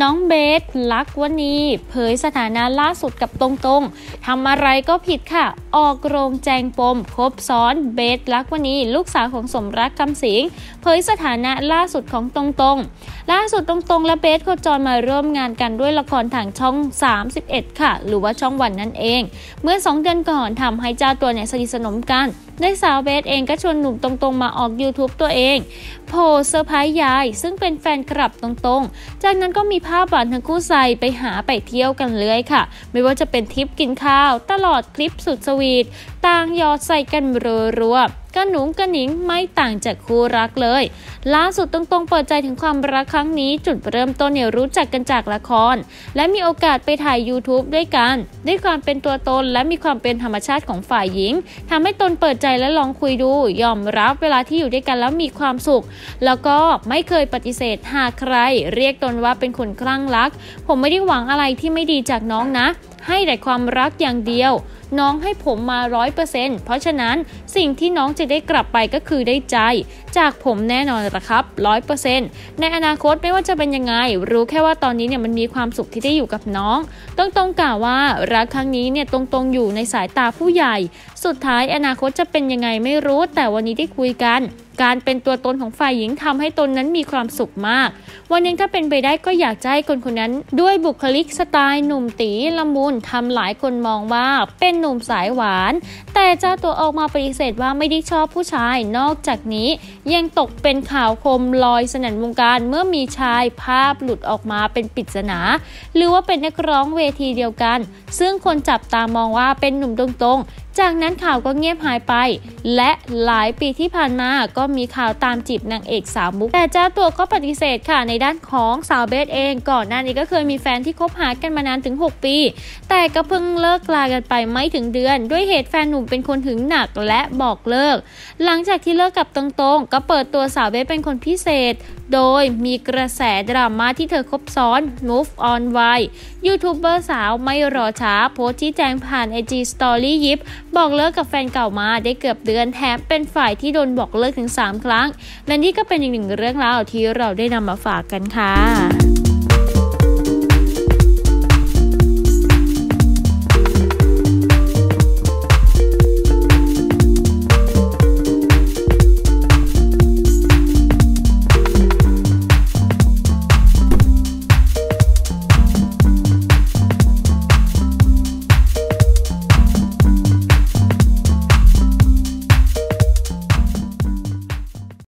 น้องเบสลักวณีเผยสถานะล่าสุดกับตรงๆทำอะไรก็ผิดค่ะออกโรงแจงปมคบซ้อนเบสลักวณีลูกสาวของสมรักคำสิงเผยสถานะล่าสุดของตรงๆล่าสุดตรงๆและเบสโคจรมาร่วมงานกันด้วยละครทางช่อง 31 ค่ะ หรือว่าช่องวันนั่นเอง เมื่อ 2 เดือนก่อนทำให้เจ้าตัวเนี่ยสนิทสนมกันได้สาวเบสเองก็ชวนหนุ่มตรงๆมาออก YouTube ตัวเองโพเซอร์ไพรส์ยาย ซึ่งเป็นแฟนคลับตรงๆ จากนั้นก็มีภาพหวานทั้งคู่ใส่ไปหาไปเที่ยวกันเลยค่ะ ไม่ว่าจะเป็นทริปกินข้าว ตลอดคลิปสุดสวทต่างยอดใส่กันรัวๆกระหนุงกระหนิงไม่ต่างจากคู่รักเลย ล่าสุดตรงๆเปิดใจถึงความรักครั้งนี้จุดเริ่มต้นเนี่ยรู้จักกันจากละคร และมีโอกาสไปถ่าย YouTube ด้วยกัน ด้วยความเป็นตัวตนและมีความเป็นธรรมชาติของฝ่ายหญิงทำให้ตนเปิดใจและลองคุยดู ยอมรับเวลาที่อยู่ด้วยกันแล้วมีความสุข แล้วก็ไม่เคยปฏิเสธหากใคร เรียกตนว่าเป็นคนคลั่งรัก ผมไม่ได้หวังอะไรที่ไม่ดีจากน้องนะ ให้แต่ความรักอย่างเดียว น้องให้ผมมาร้อยเปอร์เซ็นต์เพราะฉะนั้นสิ่งที่น้องจะได้กลับไปก็คือได้ใจ จากผมแน่นอนละครับร้อยเปอร์เซ็นต์ในอนาคตไม่ว่าจะเป็นยังไง รู้แค่ว่าตอนนี้เนี่ยมันมีความสุขที่ได้อยู่กับน้องต้องตรงกล่าวว่ารักครั้งนี้เนี่ยตรงๆอยู่ในสายตาผู้ใหญ่ สุดท้ายอนาคตจะเป็นยังไงไม่รู้แต่วันนี้ได้คุยกันการเป็นตัวตนของฝ่ายหญิงทำให้ตนนั้นมีความสุขมาก วันนึงถ้าเป็นไปได้ก็อยากจะให้คนคนนั้น ด้วยบุคลิกสไตล์หนุ่มตีละมุนทำหลายคนมองว่าเป็นหนุ่มสายหวาน แต่เจ้าตัวออกมาปฏิเสธว่าไม่ได้ชอบผู้ชาย นอกจากนี้ยังตกเป็นข่าวคมลอยสนั่นวงการเมื่อมีชายภาพหลุดออกมาเป็นปริศนา หรือว่าเป็นนักร้องเวทีเดียวกัน ซึ่งคนจับตามองว่าเป็นหนุ่มตรงๆ จากนั้นข่าวก็เงียบหายไป และหลายปีที่ผ่านมาก็มีข่าวตามจีบนางเอกสาวมุก แต่เจ้าตัวก็ปฏิเสธค่ะในด้านของสาวเบสเอง ก่อนหน้านี้ก็เคยมีแฟนที่คบหากันมานานถึง 6 ปี แต่ก็เพิ่งเลิกลากันไปไม่ถึงเดือน ด้วยเหตุแฟนหนุ่มเป็นคนหึงหนักและบอกเลิก หลังจากที่เลิกกับตรงๆ ก็เปิดตัวสาวเบสเป็นคนพิเศษ โดยมีกระแสดราม่าที่เธอคบซ้อน move on ไวยูทูบเบอร์สาวไม่รอช้าโพสต์ชี้แจงผ่าน IG Story ยิปบอกเลิกกับแฟนเก่ามาได้เกือบเดือนแถมเป็นฝ่ายที่โดนบอกเลิกถึง 3 ครั้ง และนี่ก็เป็นอีกหนึ่งเรื่องราวที่เราได้นำมาฝากกันค่ะ